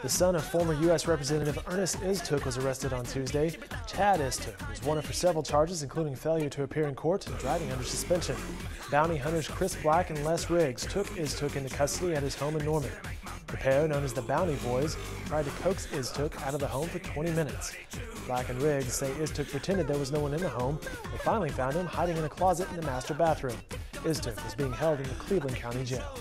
The son of former U.S. Representative Ernest Istook was arrested on Tuesday. Chad Istook was wanted for several charges, including failure to appear in court and driving under suspension. Bounty hunters Chris Black and Les Riggs took Istook into custody at his home in Norman. The pair, known as the Bounty Boys, tried to coax Istook out of the home for 20 minutes. Black and Riggs say Istook pretended there was no one in the home. They finally found him hiding in a closet in the master bathroom. Istook was being held in the Cleveland County Jail.